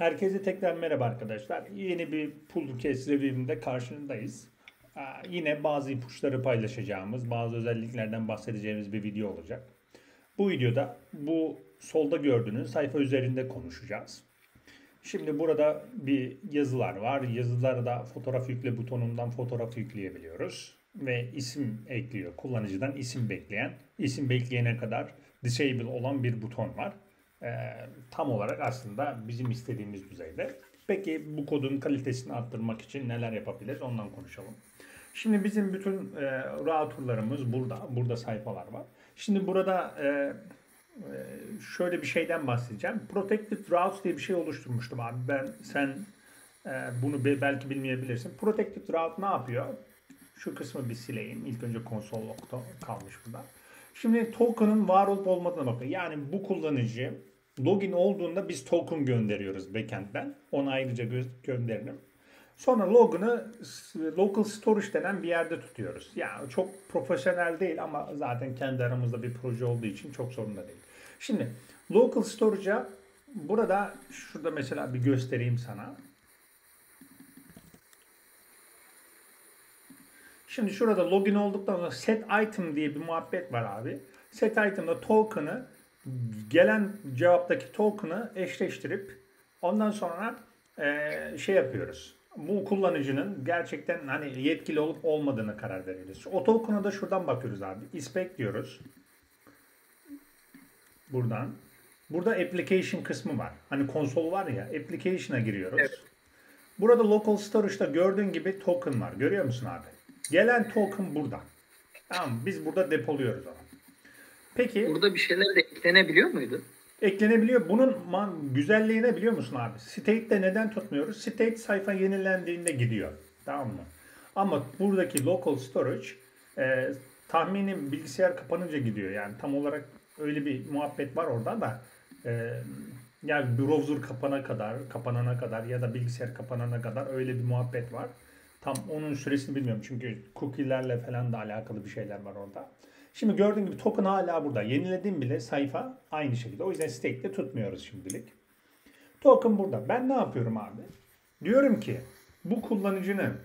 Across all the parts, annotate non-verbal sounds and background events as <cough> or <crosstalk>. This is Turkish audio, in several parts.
Herkese tekrar merhaba arkadaşlar. Yeni bir pull case review'inde karşınızdayız. Yine bazı ipuçları paylaşacağımız, bazı özelliklerden bahsedeceğimiz bir video olacak. Bu videoda bu solda gördüğünüz sayfa üzerinde konuşacağız. Şimdi burada bir yazılar var. Yazıları da fotoğraf yükle butonundan fotoğraf yükleyebiliyoruz. Ve isim ekliyor. Kullanıcıdan isim bekleyen, isim bekleyene kadar disable olan bir buton var. Ee, tam olarak aslında bizim istediğimiz düzeyde. Peki bu kodun kalitesini arttırmak için neler yapabiliriz ondan konuşalım. Şimdi bizim bütün e, routerlarımız burada. Burada sayfalar var. Şimdi burada e, e, şöyle bir şeyden bahsedeceğim. Protected Routes diye bir şey oluşturmuştum abi. Ben sen e, bunu be- belki bilmeyebilirsin. Protected Route ne yapıyor? Şu kısmı bir sileyim. İlk önce konsol nokta kalmış burada. Şimdi token'ın var olup olmadığına bakın. Yani bu kullanıcı login olduğunda biz token gönderiyoruz backend'den. Onu ayrıca gö- gönderirim. Sonra login'ı local storage denen bir yerde tutuyoruz. Yani çok profesyonel değil ama zaten kendi aramızda bir proje olduğu için çok sorun da değil. Şimdi local storage'a burada şurada mesela bir göstereyim sana. Şimdi şurada login olduktan sonra set item diye bir muhabbet var abi. Set item'da token'ı gelen cevaptaki token'ı eşleştirip ondan sonra eee, şey yapıyoruz. Bu kullanıcının gerçekten hani yetkili olup olmadığını karar veriyoruz. O token'a da şuradan bakıyoruz abi. Inspect diyoruz. Buradan. Burada application kısmı var. Hani konsol var ya application'a giriyoruz. Evet. Burada local storage'da gördüğün gibi token var. Görüyor musun abi? Gelen token burada. Tamam? Biz burada depoluyoruz onu. Peki Burada bir şeyler de eklenebiliyor muydu? eklenebiliyor. Bunun man- güzelliği ne biliyor musun abi? State'de neden tutmuyoruz? State sayfa yenilendiğinde gidiyor. Tamam mı? Ama buradaki local storage e, tahminim bilgisayar kapanınca gidiyor. Yani tam olarak öyle bir muhabbet var orada da e, yani browser kapana kadar, kapanana kadar ya da bilgisayar kapanana kadar öyle bir muhabbet var. Tam onun süresini bilmiyorum çünkü cookie'lerle falan da alakalı bir şeyler var orada. Şimdi gördüğün gibi token hala burada. Yeniledim bile sayfa aynı şekilde. O yüzden state'de tutmuyoruz şimdilik. Token burada. Ben ne yapıyorum abi? Diyorum ki bu kullanıcının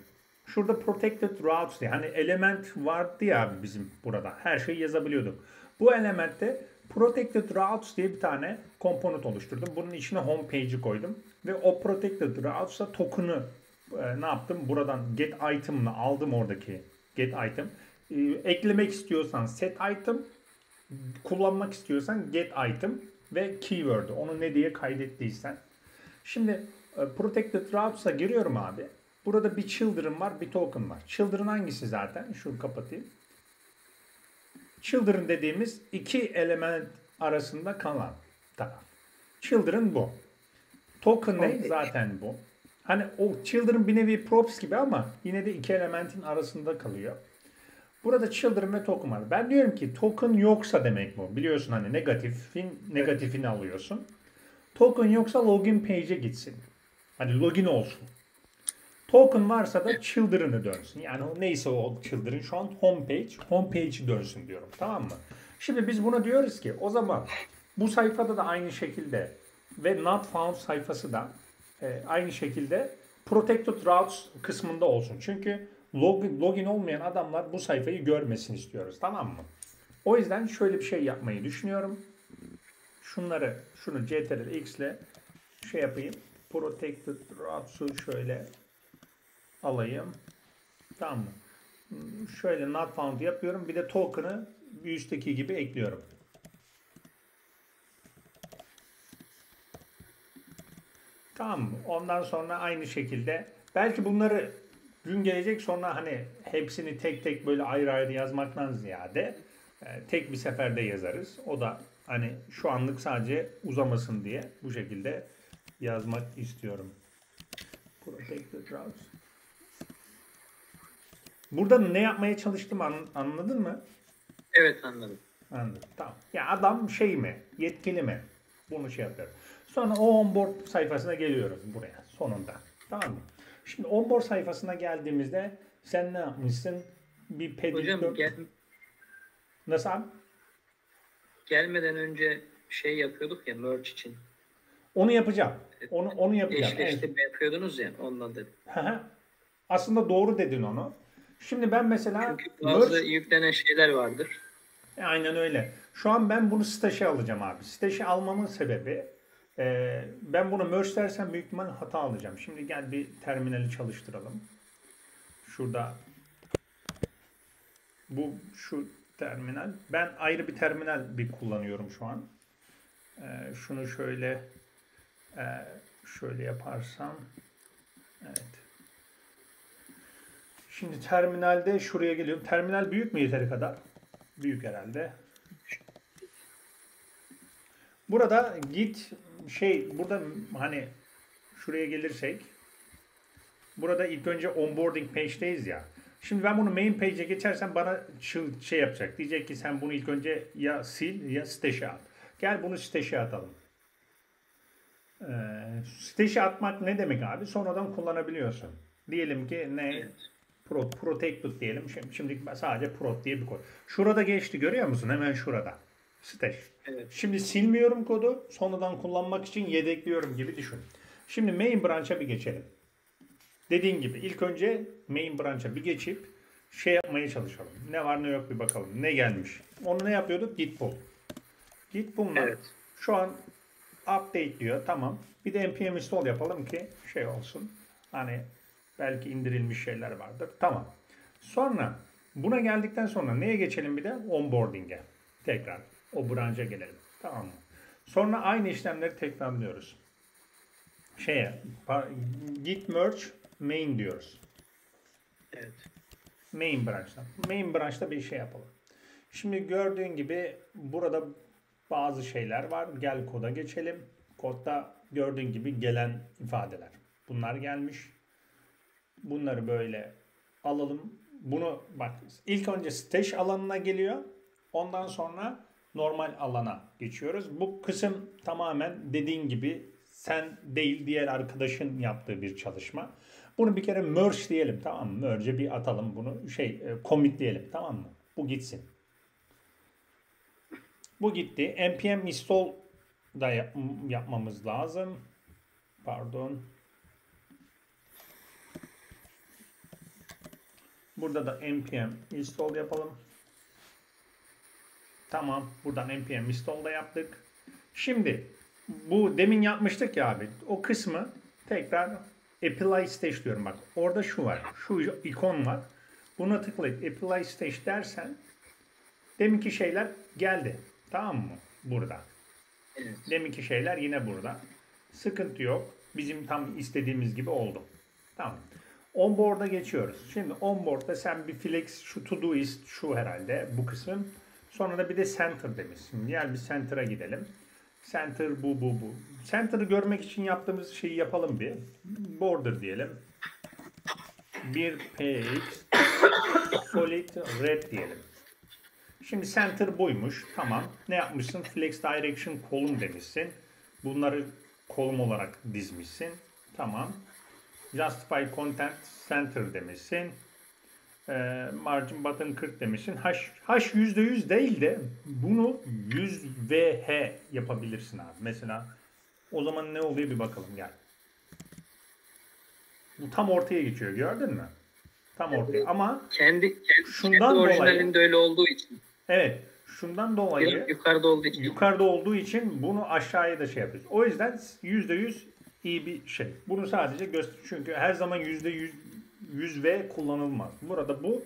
şurada protected routes diye hani element vardı ya bizim burada. Her şeyi yazabiliyorduk. Bu elementte protected routes diye bir tane komponent oluşturdum. Bunun içine home page'i koydum. Ve o protected routes'a token'ı e, ne yaptım? Buradan get item'ını aldım oradaki get item. E, eklemek istiyorsan set item, kullanmak istiyorsan get item ve keyword'ü. Onu ne diye kaydettiysen. Şimdi e, protected routes'a giriyorum abi. Burada bir children var, bir token var. Children hangisi zaten? Şunu kapatayım. Children dediğimiz iki element arasında kalan taraf. Children bu. Token ne? Zaten bu. Hani o children bir nevi props gibi ama yine de iki elementin arasında kalıyor. Burada children ve token var. Ben diyorum ki token yoksa demek bu. Biliyorsun hani negatifin negatifini alıyorsun. Token yoksa login page'e gitsin. Hani login olsun. Token varsa da children'ı dönsün. Yani neyse o children şu an homepage, homepage'i dönsün diyorum. Tamam mı? Şimdi biz buna diyoruz ki o zaman bu sayfada da aynı şekilde ve not found sayfası da e, aynı şekilde protected routes kısmında olsun. Çünkü login, login olmayan adamlar bu sayfayı görmesin istiyoruz. Tamam mı? O yüzden şöyle bir şey yapmayı düşünüyorum. Şunları, şunu Ctrl X ile şey yapayım. Protected routes'u şöyle alayım. Tamam mı? Şöyle not found yapıyorum. Bir de token'ı bir üstteki gibi ekliyorum. Tamam mı? Ondan sonra aynı şekilde belki bunları gün gelecek sonra hani hepsini tek tek böyle ayrı ayrı yazmaktan ziyade e, tek bir seferde yazarız. O da hani şu anlık sadece uzamasın diye bu şekilde yazmak istiyorum. Burada ne yapmaya çalıştım an- anladın mı? Evet anladım. Anladım. Tamam. Ya adam şey mi? Yetkili mi? Bunu şey yapıyorum. Sonra o onboard sayfasına geliyoruz buraya sonunda. Tamam mı? Şimdi onboard sayfasına geldiğimizde sen ne yapmışsın? Bir pedikür... Hocam gel, Nasıl abi? gelmeden önce şey yapıyorduk ya merch için. Onu yapacağım. Onu onu yapacağım. Evet. Eşleştirme yapıyordunuz ya ondan dedim. Aslında doğru dedin onu. Şimdi ben mesela Çünkü bazı merge- yüklenen şeyler vardır. E, Aynen öyle. Şu an ben bunu stajı alacağım abi. Stajı almamın sebebi e, ben bunu merge dersem büyük ihtimal hata alacağım. Şimdi gel bir terminali çalıştıralım. Şurada bu şu terminal. Ben ayrı bir terminal bir kullanıyorum şu an. E, şunu şöyle e, şöyle yaparsam evet. Şimdi terminalde şuraya geliyorum. Terminal büyük mü yeteri kadar? Büyük herhalde. Burada git şey burada hani şuraya gelirsek burada ilk önce onboarding page'deyiz ya. Şimdi ben bunu main page'e geçersem bana şey yapacak. Diyecek ki sen bunu ilk önce ya sil ya stash'e at. Gel bunu stash'e atalım. Ee, stash'e atmak ne demek abi? Sonradan kullanabiliyorsun. Diyelim ki ne? Pro, protected diyelim. Şimdi, şimdi sadece prot diye bir kod. Şurada geçti görüyor musun? Hemen şurada. Stash. Evet. Şimdi silmiyorum kodu. Sonradan kullanmak için yedekliyorum gibi düşün. Şimdi main branch'a bir geçelim. Dediğin gibi ilk önce main branch'a bir geçip şey yapmaya çalışalım. Ne var ne yok bir bakalım. Ne gelmiş. Onu ne yapıyorduk? Git pull. Git pull'la Evet. şu an update diyor. Tamam. Bir de npm install yapalım ki şey olsun. Hani belki indirilmiş şeyler vardır. Tamam. Sonra buna geldikten sonra neye geçelim bir de? Onboarding'e. Tekrar o branch'a gelelim. Tamam mı? Sonra aynı işlemleri tekrarlıyoruz. Şeye git merge main diyoruz. Evet. Main branch'tan. Main branch'ta bir şey yapalım. Şimdi gördüğün gibi burada bazı şeyler var. Gel koda geçelim. Kodda gördüğün gibi gelen ifadeler. Bunlar gelmiş. Bunları böyle alalım. Bunu bak ilk önce stash alanına geliyor. Ondan sonra normal alana geçiyoruz. Bu kısım tamamen dediğin gibi sen değil diğer arkadaşın yaptığı bir çalışma. Bunu bir kere merge diyelim tamam mı? Merge'e bir atalım bunu şey e, commit diyelim tamam mı? Bu gitsin. Bu gitti. npm install da yap- yapmamız lazım. Pardon. Burada da npm install yapalım. Tamam. Buradan npm install da yaptık. Şimdi bu demin yapmıştık ya abi. O kısmı tekrar apply stage diyorum bak. Orada şu var. Şu ikon var. Buna tıklayıp apply stage dersen deminki şeyler geldi. Tamam mı? Burada. Evet. Deminki şeyler yine burada. Sıkıntı yok. Bizim tam istediğimiz gibi oldu. Tamam. Onboard'a geçiyoruz. Şimdi onboard'da sen bir flex şu to do ist şu herhalde bu kısım. Sonra da bir de center demişsin. Gel bir center'a gidelim. Center bu bu bu. Center'ı görmek için yaptığımız şeyi yapalım bir. Border diyelim. Bir px solid red diyelim. Şimdi center buymuş. Tamam. Ne yapmışsın? Flex direction column demişsin. Bunları kolum olarak dizmişsin. Tamam. Justify content center demişsin. Ee, margin button 40 demişsin. H, H %100 değil de bunu 100 VH yapabilirsin abi. Mesela o zaman ne oluyor bir bakalım gel. Bu tam ortaya geçiyor gördün mü? Tam ortaya ama Kendi, kendi, Şundan kendi dolayı- orijinalinde öyle olduğu için. evet şundan dolayı Biraz yukarıda olduğu için. yukarıda olduğu için bunu aşağıya da şey yapıyoruz. O yüzden %100 iyi bir şey. Bunu sadece göster çünkü her zaman %100 100 V kullanılmaz. Burada bu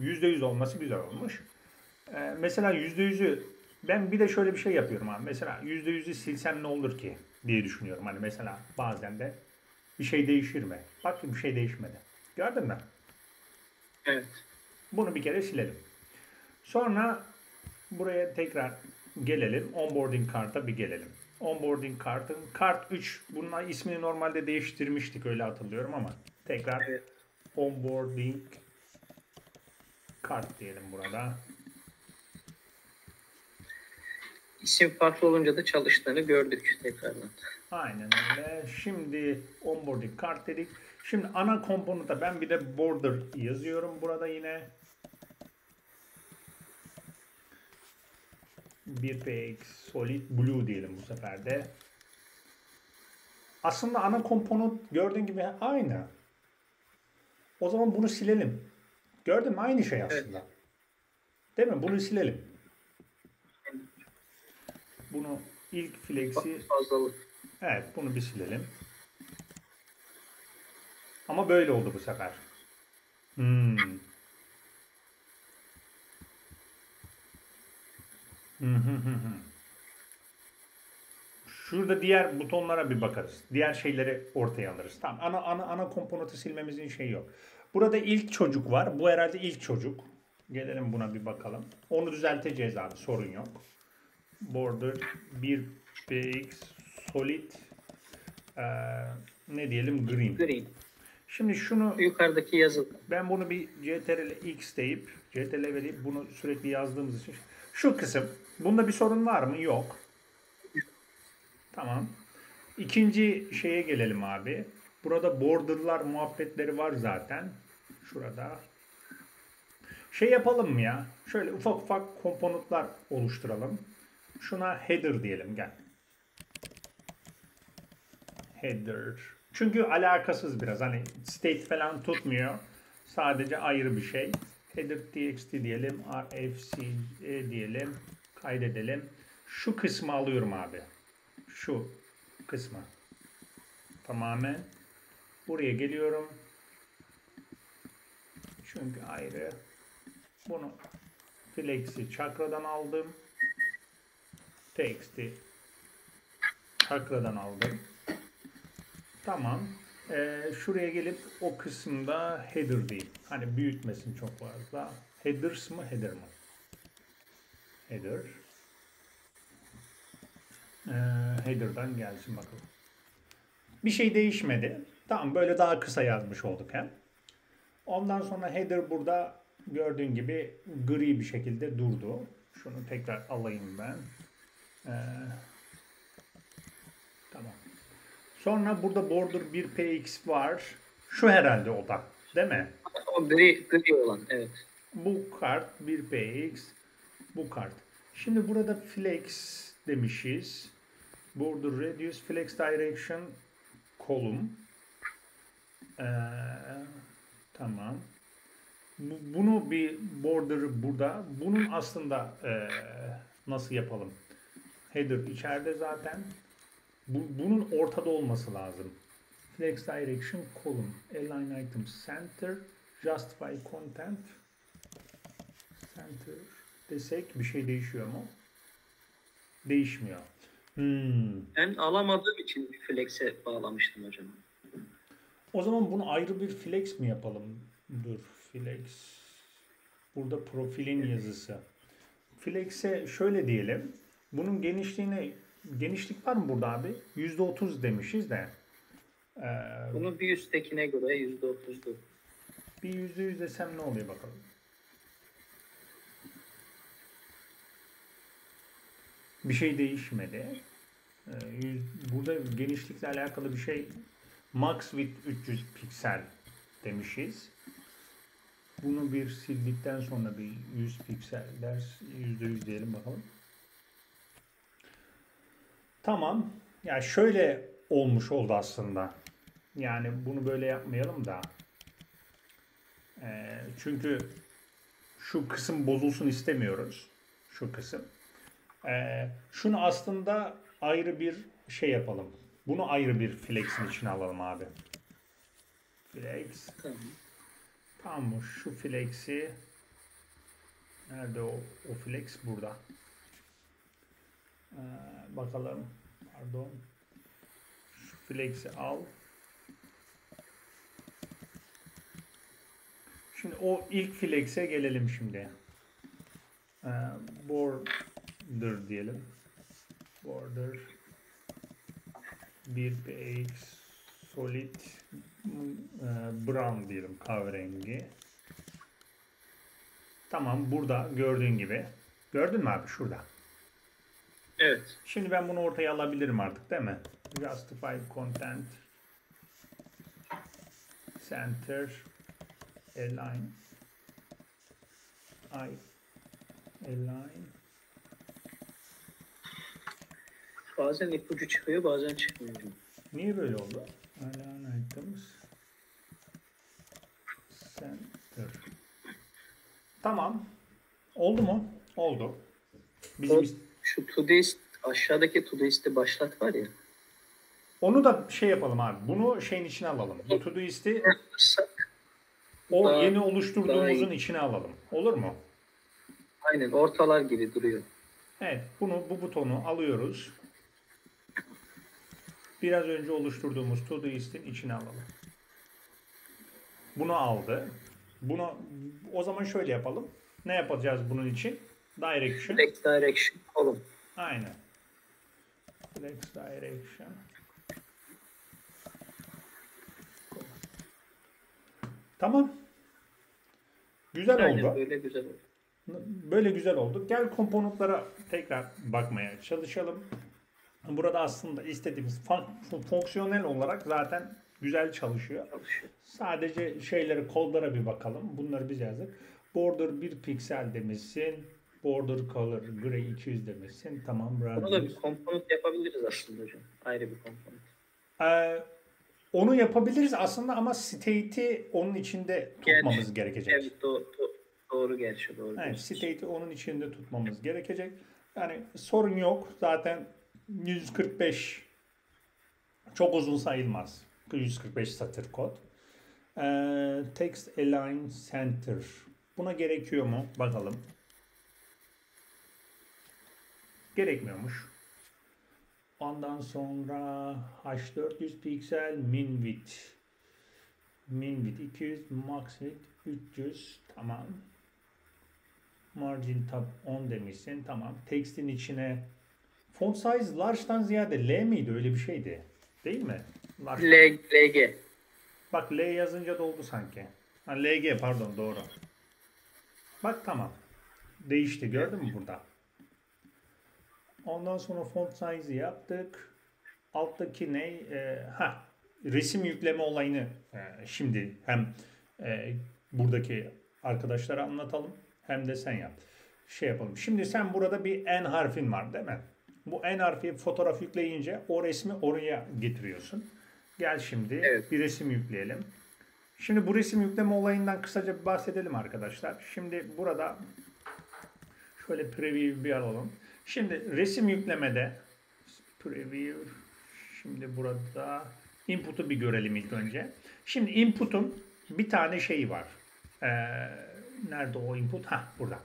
%100 olması güzel olmuş. Ee, mesela %100'ü ben bir de şöyle bir şey yapıyorum abi. Mesela %100'ü silsem ne olur ki diye düşünüyorum. Hani mesela bazen de bir şey değişir mi? Bak bir şey değişmedi. Gördün mü? Evet. Bunu bir kere silelim. Sonra buraya tekrar gelelim. Onboarding karta bir gelelim. Onboarding kartın kart 3 bunun ismini normalde değiştirmiştik öyle hatırlıyorum ama tekrar Evet. Onboarding kart diyelim burada. İsim farklı olunca da çalıştığını gördük tekrardan. Aynen öyle. Şimdi onboarding kart dedik. Şimdi ana komponenta ben bir de border yazıyorum burada yine. 1px solid blue diyelim bu sefer de. Aslında ana komponent gördüğün gibi aynı. O zaman bunu silelim. Gördün mü? Aynı şey aslında. Değil mi? Bunu silelim. Bunu ilk flex'i evet bunu bir silelim. Ama böyle oldu bu sefer. Hmm. Hı hı hı hı. Şurada diğer butonlara bir bakarız. Diğer şeyleri ortaya alırız. Tamam. Ana ana ana komponenti silmemizin şeyi yok. Burada ilk çocuk var. Bu herhalde ilk çocuk. Gelelim buna bir bakalım. Onu düzelteceğiz abi. Sorun yok. Border 1 px solid eee, ne diyelim green. Green. Şimdi şunu Yukarıdaki yazı. ben bunu bir ctrl x deyip ctrl verip bunu sürekli yazdığımız için şu kısım bunda bir sorun var mı? Yok. Tamam. İkinci şeye gelelim abi. Burada borderlar muhabbetleri var zaten. Şurada. Şey yapalım mı ya? Şöyle ufak ufak komponentler oluşturalım. Şuna header diyelim gel. Header. Çünkü alakasız biraz. Hani state falan tutmuyor. Sadece ayrı bir şey. Header txt diyelim. rfc diyelim. Kaydedelim. Şu kısmı alıyorum abi. Şu kısmı. Tamamen. Buraya geliyorum. Çünkü ayrı. Bunu flex'i çakradan aldım. Text'i çakradan aldım. Tamam. Ee, şuraya gelip o kısımda header değil. Hani büyütmesin çok fazla. Headers mı header mı? Header. Ee, header'dan gelsin bakalım. Bir şey değişmedi. Tamam böyle daha kısa yazmış olduk hem. Ondan sonra header burada gördüğün gibi gri bir şekilde durdu. Şunu tekrar alayım ben. Ee, tamam. Sonra burada border 1px var. Şu herhalde o da. Değil mi? O gri, gri olan. Evet. Bu kart 1px. Bu kart. Şimdi burada flex demişiz. Border radius flex direction column. Ee, tamam. Bu- Bunu bir border burada. Bunun aslında ee, nasıl yapalım? Header içeride zaten. Bu, bunun ortada olması lazım. Flex direction column. Align item center. Justify content. Center desek bir şey değişiyor mu? Değişmiyor. Hmm. Ben alamadığım için bir flex'e bağlamıştım hocam. O zaman bunu ayrı bir flex mi yapalım? Dur flex. Burada profilin yazısı. Flex'e şöyle diyelim. Bunun genişliğine genişlik var mı burada abi? %30 demişiz de. Ee, Bunu bir üsttekine göre %30'du. bir %100 desem ne oluyor bakalım. Bir şey değişmedi. Ee, burada genişlikle alakalı bir şey max width 300 piksel demişiz. Bunu bir sildikten sonra bir 100 piksel ders %100 diyelim bakalım. Tamam. Ya şöyle olmuş oldu aslında. Yani bunu böyle yapmayalım da. Ee, çünkü şu kısım bozulsun istemiyoruz. Şu kısım. Ee, şunu aslında ayrı bir şey yapalım. Bunu ayrı bir flex'in içine alalım abi. Flex. Tamam. Mı? Şu flex'i nerede o, o flex? Burada. Ee, bakalım. Pardon. Şu flex'i al. Şimdi o ilk flex'e gelelim şimdi. Ee, border diyelim. Border 1px solid e, brown diyelim kahverengi. Tamam burada gördüğün gibi. Gördün mü abi şurada? Evet. Şimdi ben bunu ortaya alabilirim artık değil mi? Justify content center align I align Bazen ipucu çıkıyor bazen çıkmıyor. Niye böyle oldu? Alan items center. Tamam. Oldu mu? Oldu. Bizim O- Şu Todoist aşağıdaki Todoist'i başlat var ya. onu da şey yapalım abi. Bunu şeyin içine alalım. Bu Todoist'i o Daha- yeni daha oluşturduğumuzun iyi. içine alalım. Olur mu? Aynen ortalar gibi duruyor. Evet. Bunu bu butonu alıyoruz. Biraz önce oluşturduğumuz Todoist'in içine alalım. Bunu aldı. Bunu o zaman şöyle yapalım. Ne yapacağız bunun için? Direction. Flex Direction kolum. Aynen. Flex direction. Tamam. Güzel Aynen oldu. böyle güzel oldu. Böyle güzel oldu. Gel komponentlara tekrar bakmaya çalışalım. Burada aslında istediğimiz fon- fonksiyonel olarak zaten güzel çalışıyor. Sadece şeyleri kodlara bir bakalım. Bunları biz yazdık. Border 1 piksel demişsin. Border color gray 200 demişsin. Tamam. Bunu da bir komponent yapabiliriz aslında hocam. Ayrı bir komponent. Ee, onu yapabiliriz aslında ama state'i onun içinde tutmamız Gerçi- gerekecek. Evet do- do- doğru gerçi doğru. Evet, state'i onun içinde tutmamız gerekecek. Yani sorun yok. Zaten 145 çok uzun sayılmaz. 145 satır kod. Ee, text align center. Buna gerekiyor mu? Bakalım. Gerekmiyormuş. Ondan sonra H400 piksel min width. Min width 200, max width 300. Tamam. Margin tab 10 demişsin. Tamam. Text'in içine font size large'dan ziyade L miydi? Öyle bir şeydi. Değil mi? Large. L- LG. Bak L yazınca doldu sanki. Ha, LG pardon doğru. Bak tamam. Değişti gördün mü burada? Ondan sonra font size yaptık. Alttaki ne? Ee, ha resim yükleme olayını e, şimdi hem e, buradaki arkadaşlara anlatalım hem de sen yap. Şey yapalım. Şimdi sen burada bir N harfin var değil mi? Bu N harfi fotoğraf yükleyince o resmi oraya getiriyorsun. Gel şimdi Evet. bir resim yükleyelim. Şimdi bu resim yükleme olayından kısaca bir bahsedelim arkadaşlar. Şimdi burada şöyle preview bir alalım. Şimdi resim yüklemede preview şimdi burada input'u bir görelim ilk önce. Şimdi input'un bir tane şeyi var. Ee, nerede o input? Ha burada.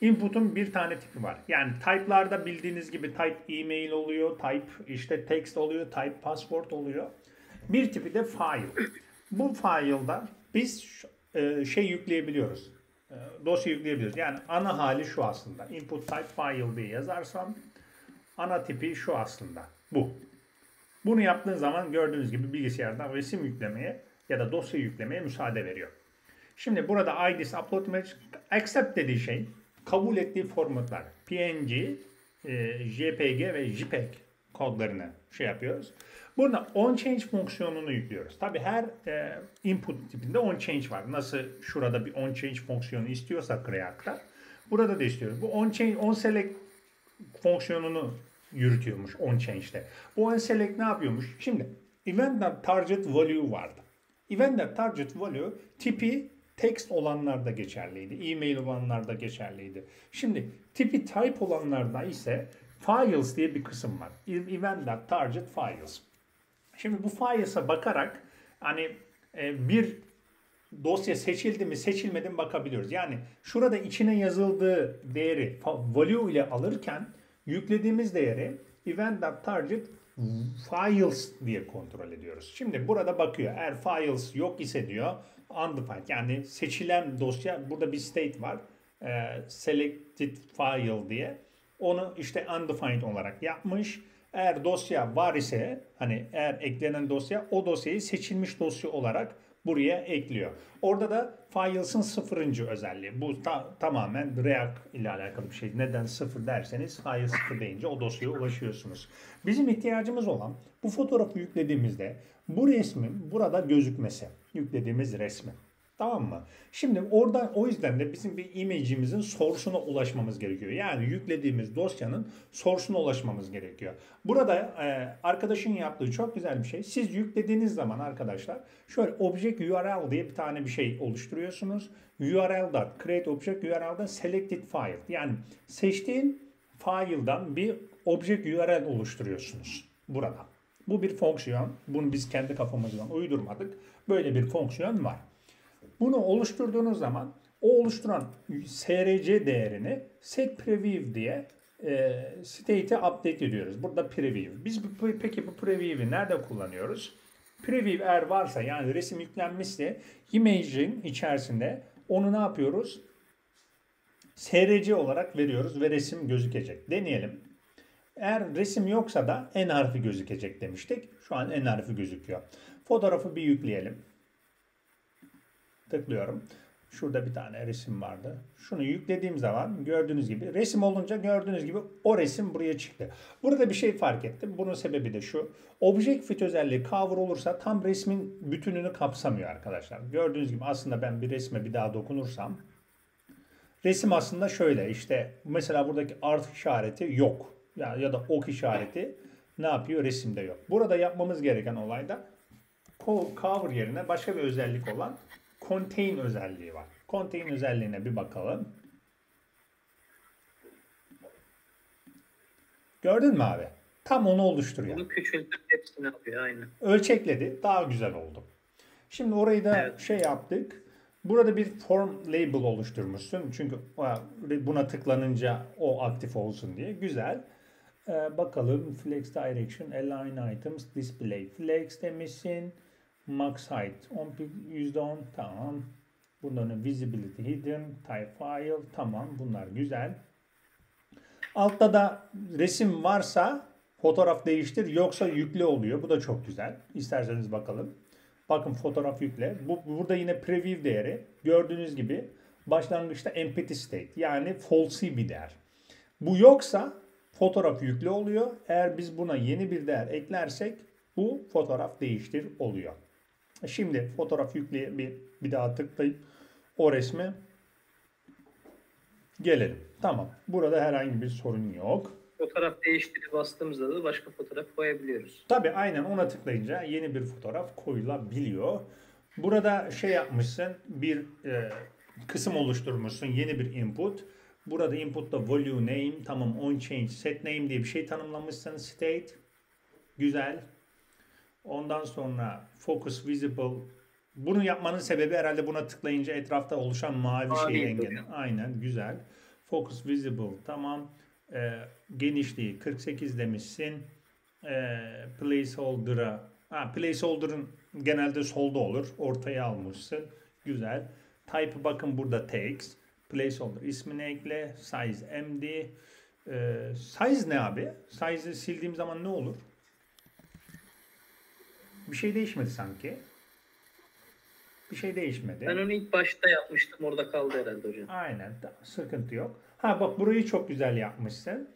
Input'un bir tane tipi var. Yani type'larda bildiğiniz gibi type email oluyor, type işte text oluyor, type password oluyor. Bir tipi de file. Bu file'da biz e, şey yükleyebiliyoruz. E, Dosya yükleyebiliyoruz. Yani ana hali şu aslında. Input type file diye yazarsam ana tipi şu aslında. Bu. Bunu yaptığın zaman gördüğünüz gibi bilgisayardan resim yüklemeye ya da dosya yüklemeye müsaade veriyor. Şimdi burada ID'si upload image accept dediği şey kabul ettiği formatlar PNG, e, JPG ve JPEG kodlarını şey yapıyoruz. Burada on change fonksiyonunu yüklüyoruz. Tabi her e, input tipinde on change var. Nasıl şurada bir on change fonksiyonu istiyorsa React'ta burada da istiyoruz. Bu on change on select fonksiyonunu yürütüyormuş on change'de. Bu on select ne yapıyormuş? Şimdi event target value vardı. Event target value tipi text olanlarda geçerliydi. E-mail olanlarda geçerliydi. Şimdi tipi type olanlarda ise files diye bir kısım var. Event target files. Şimdi bu files'a bakarak hani e, bir dosya seçildi mi seçilmedi mi bakabiliyoruz. Yani şurada içine yazıldığı değeri value ile alırken yüklediğimiz değeri event target files diye kontrol ediyoruz. Şimdi burada bakıyor. Eğer files yok ise diyor undefined yani seçilen dosya burada bir state var. E, selected file diye. Onu işte undefined olarak yapmış. Eğer dosya var ise hani eğer eklenen dosya o dosyayı seçilmiş dosya olarak buraya ekliyor. Orada da files'ın sıfırıncı özelliği. Bu ta- tamamen React ile alakalı bir şey. Neden sıfır derseniz file sıfır deyince o dosyaya ulaşıyorsunuz. Bizim ihtiyacımız olan bu fotoğrafı yüklediğimizde bu resmin burada gözükmesi. Yüklediğimiz resmi. Tamam mı? Şimdi orada o yüzden de bizim bir image'imizin source'una ulaşmamız gerekiyor. Yani yüklediğimiz dosyanın source'una ulaşmamız gerekiyor. Burada e, arkadaşın yaptığı çok güzel bir şey. Siz yüklediğiniz zaman arkadaşlar şöyle object URL diye bir tane bir şey oluşturuyorsunuz. URL.create object URL'da selected file. Yani seçtiğin file'dan bir object URL oluşturuyorsunuz burada. Bu bir fonksiyon. Bunu biz kendi kafamızdan uydurmadık. Böyle bir fonksiyon var. Bunu oluşturduğunuz zaman o oluşturan src değerini set preview diye e, state'e update ediyoruz. Burada preview. Biz bu, peki bu preview'i nerede kullanıyoruz? Preview eğer varsa yani resim yüklenmişse image'in içerisinde onu ne yapıyoruz? src olarak veriyoruz ve resim gözükecek. Deneyelim. Eğer resim yoksa da en harfi gözükecek demiştik. Şu an en harfi gözüküyor. Fotoğrafı bir yükleyelim. Tıklıyorum. Şurada bir tane resim vardı. Şunu yüklediğim zaman gördüğünüz gibi resim olunca gördüğünüz gibi o resim buraya çıktı. Burada bir şey fark ettim. Bunun sebebi de şu. Object fit özelliği cover olursa tam resmin bütününü kapsamıyor arkadaşlar. Gördüğünüz gibi aslında ben bir resme bir daha dokunursam resim aslında şöyle işte mesela buradaki art işareti yok. Ya, ya da ok işareti ne yapıyor? Resimde yok. Burada yapmamız gereken olay da cover yerine başka bir özellik olan contain özelliği var. Contain özelliğine bir bakalım. Gördün mü abi? Tam onu oluşturuyor. Bunu küçültüp hepsini yapıyor aynen. Ölçekledi. Daha güzel oldu. Şimdi orayı da Evet. şey yaptık. Burada bir form label oluşturmuşsun. Çünkü buna tıklanınca o aktif olsun diye. Güzel. Ee, bakalım flex direction, align items, display. Flex demişsin. Max height 10 pik- %10 tamam. Bunların visibility hidden, type file tamam. Bunlar güzel. Altta da resim varsa fotoğraf değiştir yoksa yükle oluyor. Bu da çok güzel. İsterseniz bakalım. Bakın fotoğraf yükle. Bu burada yine preview değeri. Gördüğünüz gibi başlangıçta empty state yani false bir değer. Bu yoksa fotoğraf yükle oluyor. Eğer biz buna yeni bir değer eklersek bu fotoğraf değiştir oluyor. Şimdi fotoğraf yükle bir, bir daha tıklayıp o resme gelelim. Tamam. Burada herhangi bir sorun yok. Fotoğraf değiştirip bastığımızda da başka fotoğraf koyabiliyoruz. Tabii aynen ona tıklayınca yeni bir fotoğraf koyulabiliyor. Burada şey yapmışsın bir e, kısım oluşturmuşsun yeni bir input. Burada input'ta value name tamam on change set name diye bir şey tanımlamışsın state. Güzel. Ondan sonra focus visible bunu yapmanın sebebi herhalde buna tıklayınca etrafta oluşan mavi, Mavi şeyi yapıyor. engel. Aynen güzel. Focus visible tamam. Ee, genişliği 48 demişsin. Ee, placeholder'a ha, placeholder'ın genelde solda olur. Ortaya almışsın. Güzel. Type bakın burada text. Placeholder ismini ekle. Size MD. Ee, size ne abi? Size'ı sildiğim zaman ne olur? Bir şey değişmedi sanki. Bir şey değişmedi. Ben onu ilk başta yapmıştım. Orada kaldı herhalde hocam. Aynen. Sıkıntı yok. Ha bak burayı çok güzel yapmışsın.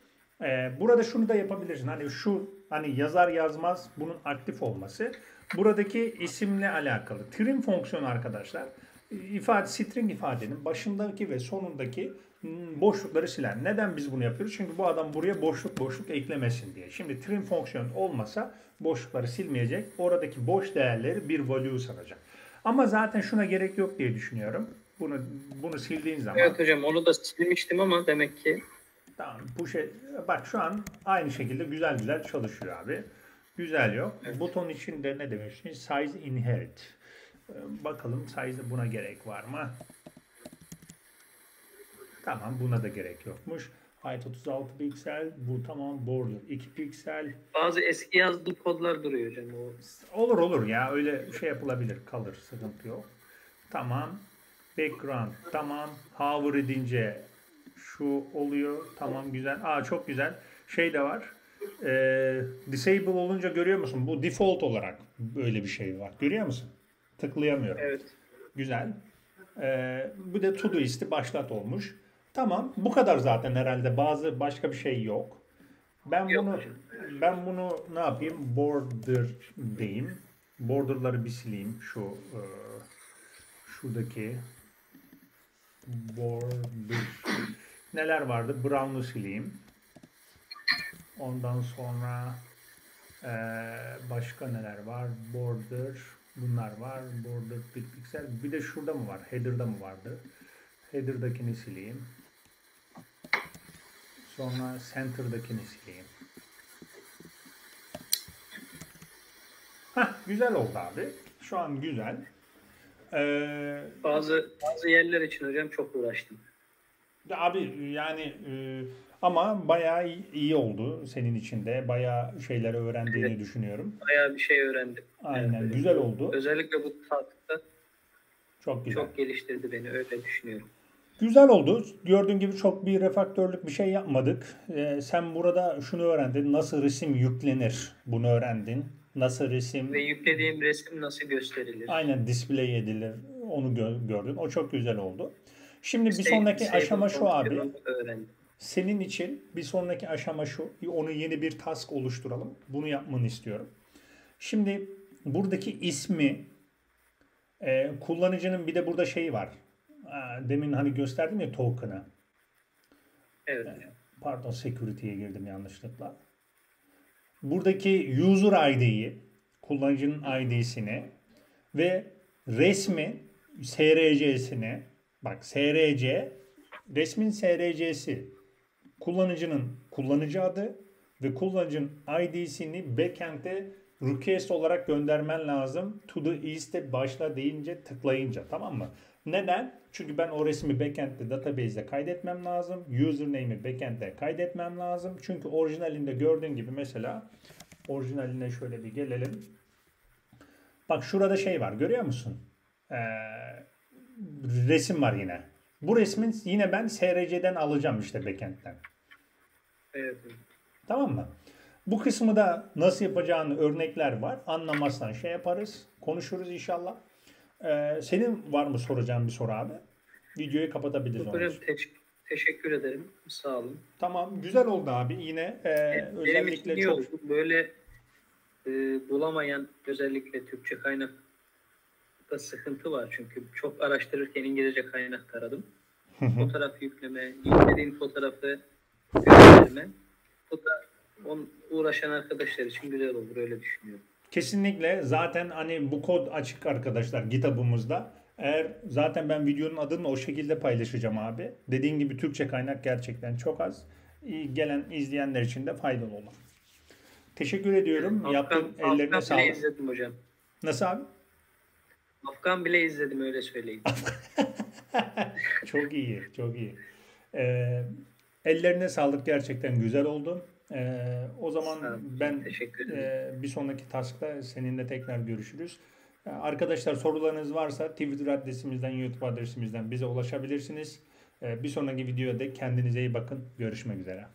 Ee, burada şunu da yapabilirsin. Hani şu hani yazar yazmaz bunun aktif olması. Buradaki isimle alakalı. Trim fonksiyonu arkadaşlar ifade string ifadenin başındaki ve sonundaki hmm, boşlukları siler. Neden biz bunu yapıyoruz? Çünkü bu adam buraya boşluk boşluk eklemesin diye. Şimdi trim fonksiyonu olmasa boşlukları silmeyecek. Oradaki boş değerleri bir value sanacak. Ama zaten şuna gerek yok diye düşünüyorum. Bunu bunu sildiğin zaman Evet hocam onu da silmiştim ama demek ki Tamam bu şey bak şu an aynı şekilde güzel güzel çalışıyor abi. Güzel yok. Buton içinde ne demiştin? Size inherit. Ee, Bakalım size buna gerek var mı? Tamam buna da gerek yokmuş. Height 36 piksel. Bu tamam. Border 2 piksel. bazı eski yazdığı kodlar duruyor hocam. O Olur olur ya öyle şey yapılabilir. Kalır sıkıntı yok. Tamam. Background tamam. Hover edince şu oluyor. Tamam güzel. Aa çok güzel. Şey de var. Ee, disable olunca görüyor musun? Bu default olarak böyle bir şey var. Görüyor musun? Tıklayamıyorum. Evet. Güzel. Ee, bu da Todoist'i başlat olmuş. Tamam. Bu kadar zaten herhalde. Bazı başka bir şey yok. Ben Yok bunu ben bunu ne yapayım? Border diyeyim. Borderları bir sileyim. Şu e, şuradaki border neler vardı? Brown'u sileyim. Ondan sonra eee, başka neler var? Border bunlar var. Border bir piksel. Bir de şurada mı var? Header'da mı vardı? Header'dakini sileyim. Sonra center'dakini sileyim. Hah, güzel oldu abi. Şu an güzel. Ee, Bazı bazı yerler için hocam çok uğraştım. abi yani e, ama bayağı iyi, oldu senin için de. Bayağı şeyler öğrendiğini Evet. düşünüyorum. Bayağı bir şey öğrendim. Aynen güzel oldu. Özellikle bu tatilde Çok güzel. çok geliştirdi beni öyle düşünüyorum. Güzel oldu. Gördüğün gibi çok bir refaktörlük bir şey yapmadık. Ee, sen burada şunu öğrendin. Nasıl resim yüklenir? Bunu öğrendin. Nasıl resim Ve yüklediğim resim nasıl gösterilir? aynen display edilir. Onu gö- gördün. O çok güzel oldu. Şimdi bir sonraki save aşama şu abi. öğrendim. Senin için bir sonraki aşama şu. Onu yeni bir task oluşturalım. Bunu yapmanı istiyorum. Şimdi buradaki ismi e, kullanıcının bir de burada şeyi var. Demin hani gösterdim ya token'ı. Evet hocam. Pardon security'ye girdim yanlışlıkla. Buradaki user ID'yi, kullanıcının ID'sini ve resmi SRC'sini bak SRC resmin SRC'si kullanıcının kullanıcı adı ve kullanıcının ID'sini backend'e request olarak göndermen lazım. To the east'e başla deyince tıklayınca tamam mı? Neden? Çünkü ben o resmi backend'de database'de kaydetmem lazım. Username'i backend'de kaydetmem lazım. Çünkü orijinalinde gördüğün gibi mesela orijinaline şöyle bir gelelim. Bak şurada şey var görüyor musun? Ee, resim var yine. Bu resmin yine ben SRC'den alacağım işte backend'den. Evet. Tamam mı? Bu kısmı da nasıl yapacağını örnekler var. Anlamazsan şey yaparız. Konuşuruz inşallah. Ee, senin var mı soracağın bir soru abi? Videoyu kapatabiliriz. Hocam teş- teşekkür ederim. Sağ olun. Tamam. Güzel oldu abi. Yine e, Benim özellikle çok oldu. Böyle e, bulamayan özellikle Türkçe kaynakta sıkıntı var. Çünkü çok araştırırken İngilizce kaynak taradım. Fotoğraf yükleme, yüklediğin fotoğrafı gönderme. Bu da on, uğraşan arkadaşlar için güzel olur öyle düşünüyorum. Kesinlikle zaten hani bu kod açık arkadaşlar GitHub'ımızda. Eğer zaten ben videonun adını o şekilde paylaşacağım abi. Dediğin gibi Türkçe kaynak gerçekten çok az. İyi, Gelen izleyenler için de faydalı olur. Teşekkür ediyorum. Yaptığın Afgan, ellerine sağlık. izledim hocam. Nasıl abi? Afgan bile izledim öyle söyleyeyim. <laughs> çok iyi, çok iyi. Ee, ellerine sağlık gerçekten güzel oldu. Ee, o zaman Sağ ben e, bir sonraki taskta seninle tekrar görüşürüz. Ee, Arkadaşlar sorularınız varsa Twitter adresimizden, YouTube adresimizden bize ulaşabilirsiniz. Ee, bir sonraki videoda kendinize iyi bakın. Görüşmek üzere.